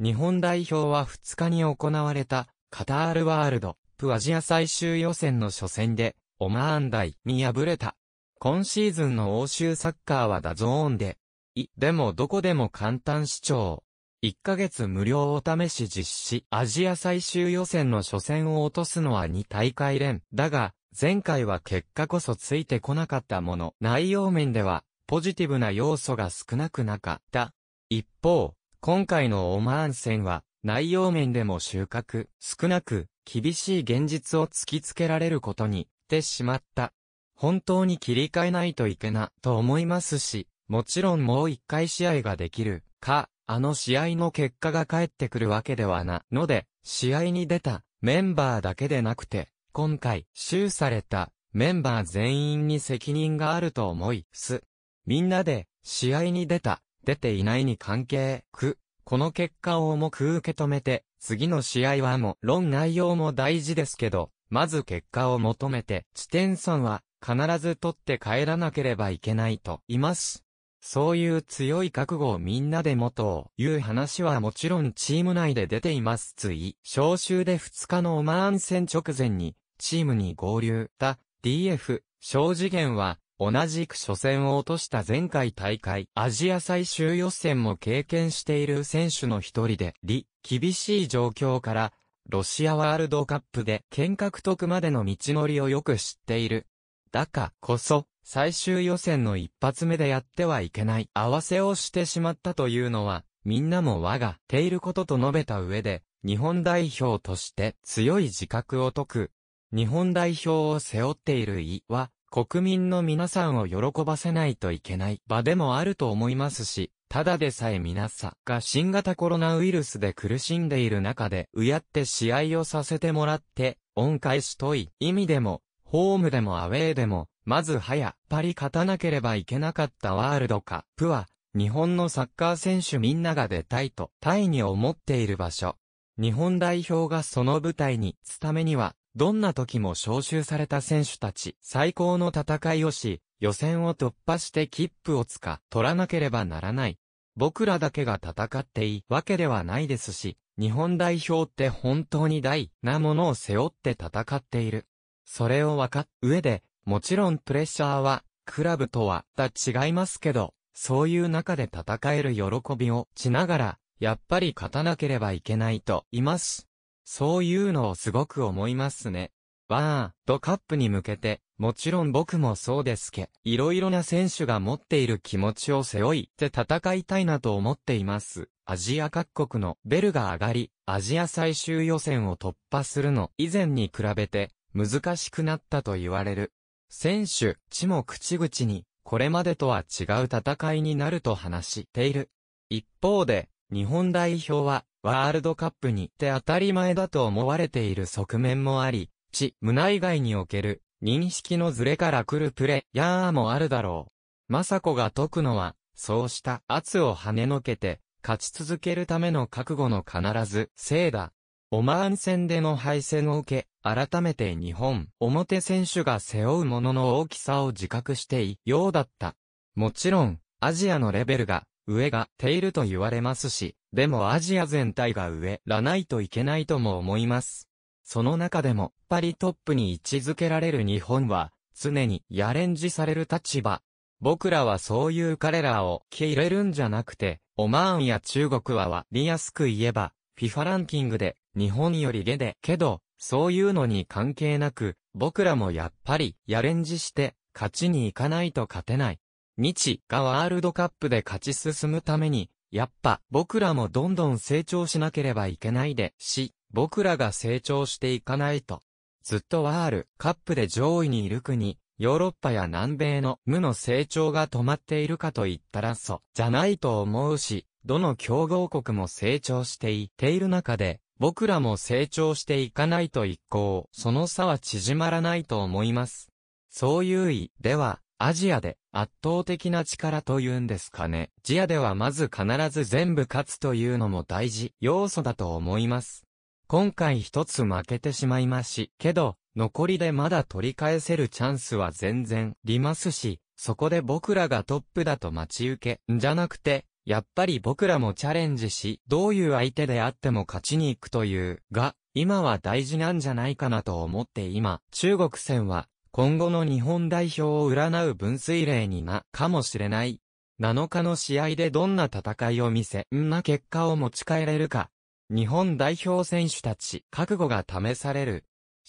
日本代表は2日に行われたカタールワールドカップアジア最終予選の初戦でオマーン大に敗れた。今シーズンの欧州サッカーは DAZN で、い、でもどこでも簡単視聴。1ヶ月無料お試し実施。アジア最終予選の初戦を落とすのは2大会連。だが、前回は結果こそついてこなかったもの。内容面では、ポジティブな要素が少なくなかった。一方、今回のオマーン戦は、内容面でも収穫、少なく、厳しい現実を突きつけられることに、てしまった。本当に切り替えないといけな、と思いますし、もちろんもう一回試合ができる、か、あの試合の結果が返ってくるわけではなので、試合に出たメンバーだけでなくて、今回、集されたメンバー全員に責任があると思い、す。みんなで、試合に出た、出ていないに関係、く、この結果を重く受け止めて、次の試合はも、論内容も大事ですけど、まず結果を求めて、地点3は、必ず取って帰らなければいけないと、います。そういう強い覚悟をみんなで持とう。いう話はもちろんチーム内で出ています。つい、招集で2日のオマーン戦直前に、チームに合流。た、DF、小次元は、同じく初戦を落とした前回大会、アジア最終予選も経験している選手の一人で、り、厳しい状況から、ロシアワールドカップで剣獲得までの道のりをよく知っている。だかこそ、最終予選の一発目でやってはいけない合わせをしてしまったというのは、みんなも我がていることと述べた上で、日本代表として強い自覚を解く。日本代表を背負っている意は、国民の皆さんを喜ばせないといけない場でもあると思いますし、ただでさえ皆さんが新型コロナウイルスで苦しんでいる中で、うやって試合をさせてもらって、恩返しとい意味でも、ホームでもアウェーでも、まずはやっぱり勝たなければいけなかったワールドカップは、日本のサッカー選手みんなが出たいと、タイに思っている場所。日本代表がその舞台に立つためには、どんな時も招集された選手たち、最高の戦いをし、予選を突破して切符をつか、取らなければならない。僕らだけが戦っていいわけではないですし、日本代表って本当に大なものを背負って戦っている。それを分かっ上で、もちろんプレッシャーは、クラブとは、だ違いますけど、そういう中で戦える喜びをしながら、やっぱり勝たなければいけないと、います。そういうのをすごく思いますね。ワードカップに向けて、もちろん僕もそうですけ、いろいろな選手が持っている気持ちを背負いって戦いたいなと思っています。アジア各国のベルが上がり、アジア最終予選を突破するの以前に比べて難しくなったと言われる。選手、地も口々に、これまでとは違う戦いになると話している。一方で、日本代表は、ワールドカップにて当たり前だと思われている側面もあり、地、胸以外における、認識のズレから来るプレイヤーもあるだろう。雅子が解くのは、そうした圧を跳ねのけて、勝ち続けるための覚悟の必ず、せいだ。オマーン戦での敗戦を受け、改めて日本、表選手が背負うものの大きさを自覚していようだった。もちろん、アジアのレベルが、上が、ていると言われますし、でもアジア全体が上らないといけないとも思います。その中でも、パリトップに位置づけられる日本は、常にやレンジされる立場。僕らはそういう彼らを受け入れるんじゃなくて、オマーンや中国は割りやすく言えば、FIFA ランキングで日本より下で、けど、そういうのに関係なく、僕らもやっぱり、やレンジして、勝ちに行かないと勝てない。日がワールドカップで勝ち進むために、やっぱ僕らもどんどん成長しなければいけないでし、僕らが成長していかないと。ずっとワールカップで上位にいる国、ヨーロッパや南米の無の成長が止まっているかと言ったらそう、じゃないと思うし、どの強豪国も成長していっている中で、僕らも成長していかないと一向、その差は縮まらないと思います。そういう意では、アジアで圧倒的な力というんですかね。ジアではまず必ず全部勝つというのも大事要素だと思います。今回一つ負けてしまいますし、けど、残りでまだ取り返せるチャンスは全然りますし、そこで僕らがトップだと待ち受け、んじゃなくて、やっぱり僕らもチャレンジし、どういう相手であっても勝ちに行くという、が、今は大事なんじゃないかなと思って今、中国戦は、今後の日本代表を占う分水嶺にな、かもしれない。7日の試合でどんな戦いを見せ、んな結果を持ち帰れるか。日本代表選手たち、覚悟が試される。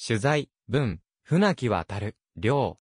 取材、文、船木渡る、両。